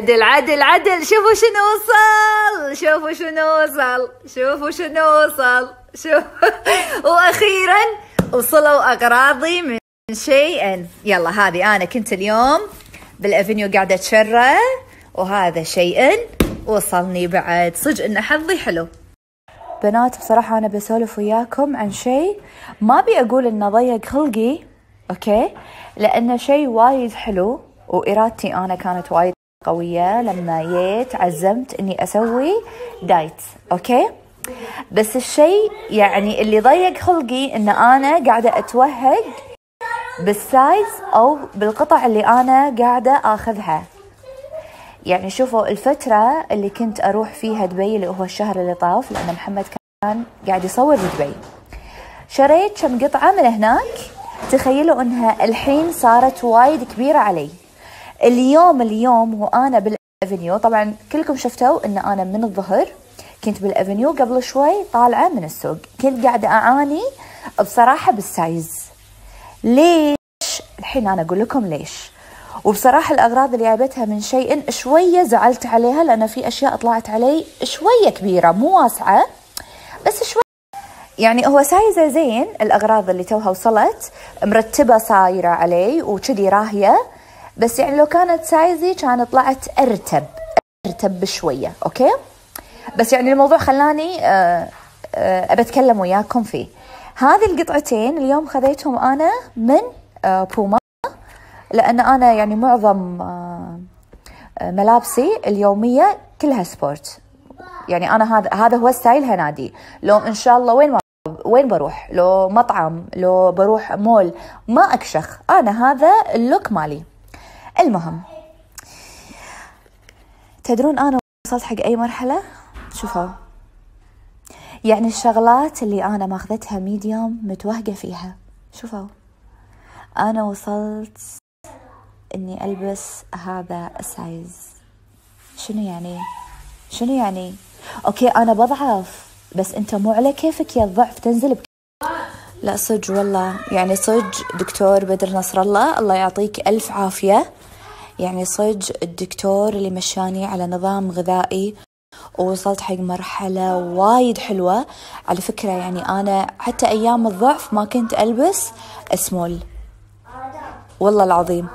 عدل عدل عدل شوفوا شنو وصل شوفوا شنو وصل شوفوا شنو وصل شوف وأخيرا وصلوا أغراضي من شيء. يلا هذه أنا كنت اليوم بالافنيو قاعدة اتشرى وهذا شيء وصلني بعد. صدق إن حظي حلو. بنات بصراحة أنا بسولف وياكم عن شيء ما أبي أقول إنه ضيق خلقي Okay؟ لأنه شيء وايد حلو وإرادتي أنا كانت وايد قوية لما جيت عزمت إني أسوي diet okay؟ بس الشيء يعني اللي ضيق خلقي إن أنا قاعدة أتوهق بال size أو بالقطع اللي أنا قاعدة آخذها. يعني شوفوا الفترة اللي كنت أروح فيها دبي اللي هو الشهر اللي طاف لأن محمد كان قاعد يصور بدبي شريت كم قطعة من هناك تخيلوا أنها الحين صارت وايد كبيرة علي. اليوم اليوم وأنا بالأفنيو طبعا كلكم شفتوا أن أنا من الظهر كنت بالأفنيو قبل شوي طالعة من السوق. كنت قاعدة أعاني بصراحة بالسايز. ليش؟ الحين أنا أقول لكم ليش. وبصراحة الأغراض اللي جايبتها من شيء شوية زعلت عليها لأن في أشياء طلعت علي شوية كبيرة مو واسعة بس شوي. يعني هو size ه زين الأغراض اللي توها وصلت مرتبة صايرة علي وكذي راهية. بس يعني لو كانت size ي كانت طلعت أرتب أرتب بشوية okay؟ بس يعني الموضوع خلاني أه أه أبى أتكلم وياكم فيه. هذه القطعتين اليوم خذيتهم أنا من أه بوما لأن أنا يعني معظم ملابسي اليومية كلها sport يعني أنا هذا هذا هو style هنادي. لو إن شاء الله وين وين بروح؟ لو مطعم لو بروح مول ما أكشخ. أنا هذا ال look مالي. المهم تدرون أنا وصلت حق أي مرحلة؟ شوفوا يعني الشغلات اللي أنا ماخذتها medium متوهقة فيها. شوفوا أنا وصلت إني ألبس هذا ال size شنو يعني؟ شنو يعني؟ okay أنا بضعف بس أنت مو على كيفك يا الضعف تنزل بك. لا صج والله. يعني صج دكتور بدر نصر الله الله يعطيك ألف عافية. يعني صج الدكتور اللي ممشيني على نظام غذائي ووصلت حق مرحلة وايد حلوة. على فكرة يعني أنا حتى أيام الضعف ما كنت ألبس سمول والله العظيم.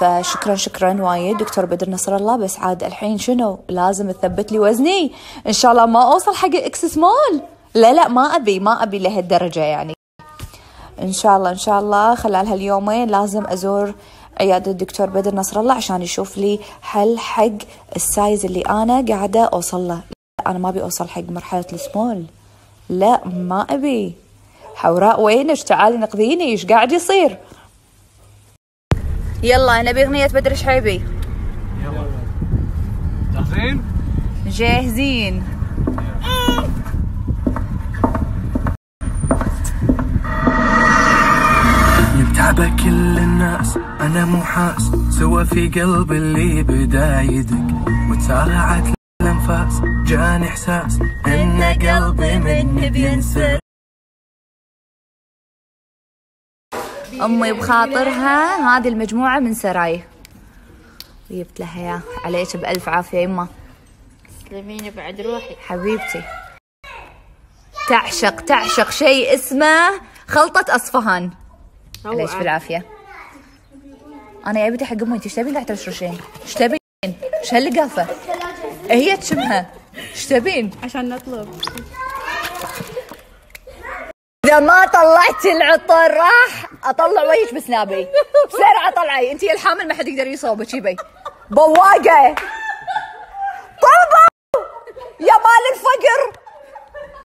فشكرا شكرا وايد دكتور بدر نصر الله. بس عاد الحين شنو؟ لازم تثبت لي وزني. إن شاء الله ما أوصل حق إكس سمول. لا لا ما أبي ما أبي لهالدرجة يعني. إن شاء الله إن شاء الله خلال هاليومين لازم أزور عيادة الدكتور بدر نصر الله عشان يشوف لي حل حق ال size اللي أنا قاعدة أوصل له. لا أنا ما أبي أوصل حق مرحلة السمول. لا ما أبي. حوراء وينش تعالي نقذيني إيش قاعد يصير؟ يلا نبي أغنية بدر شحيبي يلا جاهزين؟ جاهزين. يتعبى كل الناس أنا مو حاس. سوى في قلب اللي بدا يدق. وتسارعت الانفاس جاني إحساس. إن قلبي مني بينسى أمي بخاطرها هذه المجموعة من سراي. جبت لها يا عليك بألف عافية يما تسلميني بعد روحي. حبيبتي. تعشق تعشق. شيء اسمه خلطة أصفهان. عليك بالعافية. أنا جايبتي حق امي انت إيش تبين قاعدة ترشرشين إيش تبين إيش هاللقافه هي تشمها؟ إيش تبين عشان نطلب. إذا ما طلعتي العطر راح أطلع وجهك بسنابي. بسرعة طلعي. انت الحامل ما حد يقدر يصوبك. يبي بواقة.